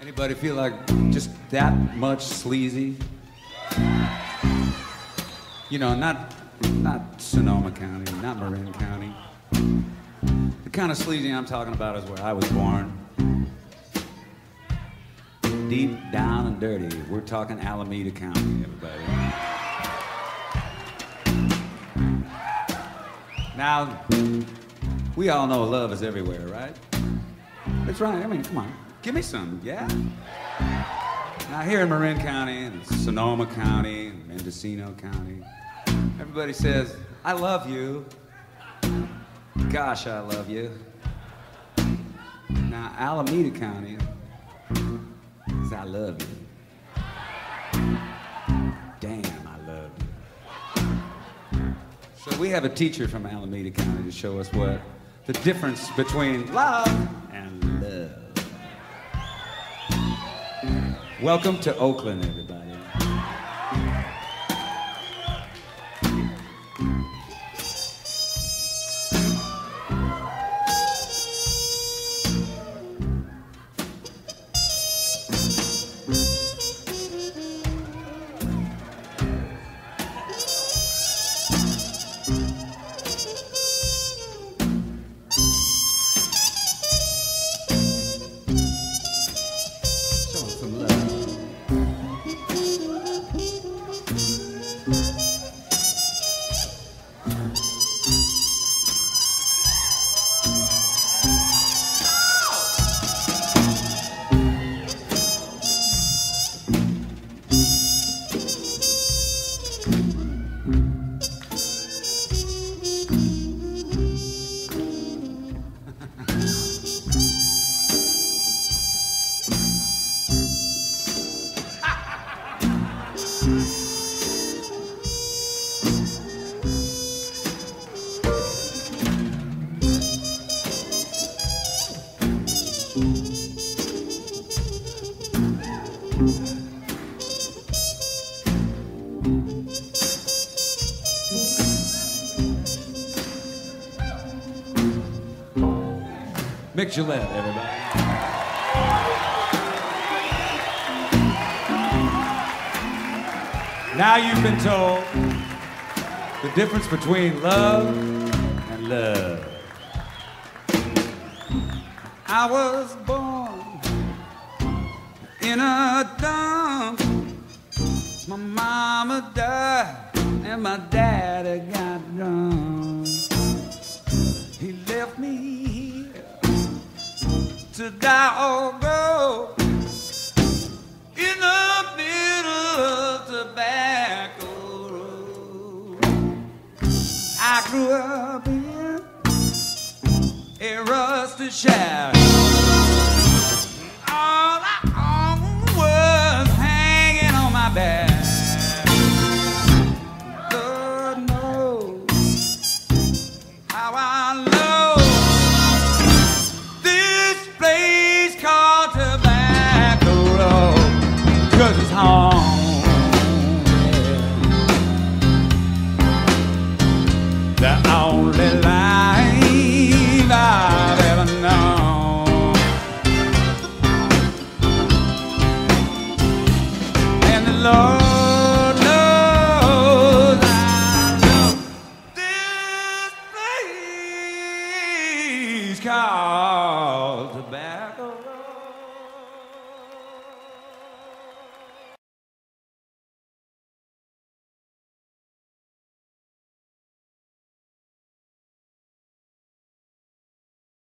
Anybody feel like just that much sleazy? You know, not not Sonoma County, not Marin County. The kind of sleazy I'm talking about is where I was born. Deep down and dirty. We're talking Alameda County, everybody. Now, we all know love is everywhere, right? That's right. I mean, come on. Give me some, yeah? Now, here in Marin County, and Sonoma County, and Mendocino County, everybody says, I love you. Gosh, I love you. Now, Alameda County says, I love you. So we have a teacher from Alameda County to show us what the difference between love and love. Welcome to Oakland, everybody. Mic Gillette, everybody. Now you've been told the difference between love and love. I was born in a dump. My mama died and my daddy got drunk. He left me here to die or go in the middle of tobacco road. I grew up in a rusty shack car.